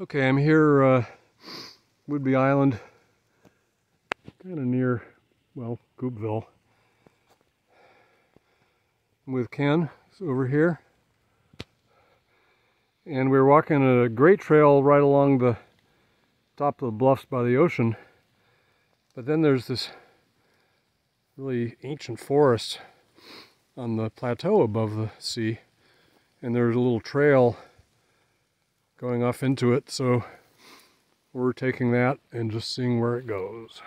Okay, I'm here, uh, Whidbey Island, kind of near, well, Coupeville. I'm with Ken over here. And we're walking a great trail right along the top of the bluffs by the ocean. But then there's this really ancient forest on the plateau above the sea. And there's a little trail going off into it. So we're taking that and just seeing where it goes.